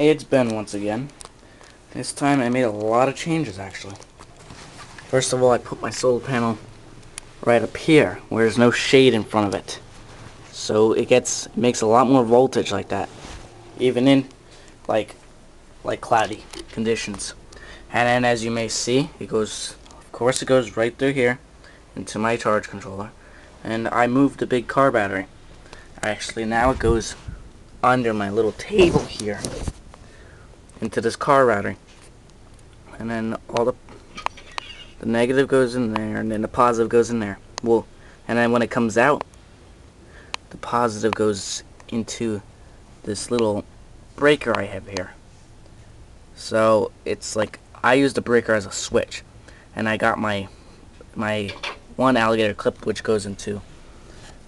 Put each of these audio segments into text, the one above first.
Hey, it's Ben once again. This time I made a lot of changes actually. First of all, I put my solar panel right up here where there's no shade in front of it. So it gets makes a lot more voltage like that. Even in like like cloudy conditions. And then as you may see, it goes of course it goes right through here into my charge controller. And I moved the big car battery. Actually now it goes under my little table here into this car battery. And then all the the negative goes in there and then the positive goes in there. Well, and then when it comes out, the positive goes into this little breaker I have here. So it's like I use the breaker as a switch, and I got my my one alligator clip which goes into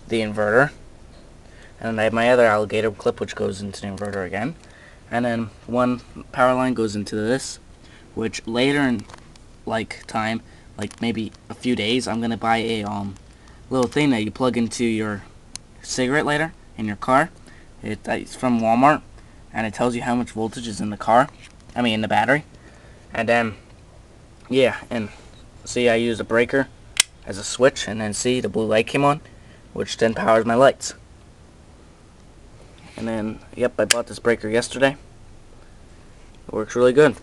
the inverter, and I have my other alligator clip which goes into the inverter again, and then one power line goes into this, which later in like time, like maybe a few days, I'm gonna buy a um little thing that you plug into your cigarette lighter in your car. It, it's from Walmart, and it tells you how much voltage is in the car. I mean, in the battery. And then, yeah, and see, I use a breaker as a switch, and then see, the blue light came on, which then powers my lights. And then, yep, I bought this breaker yesterday. It works really good.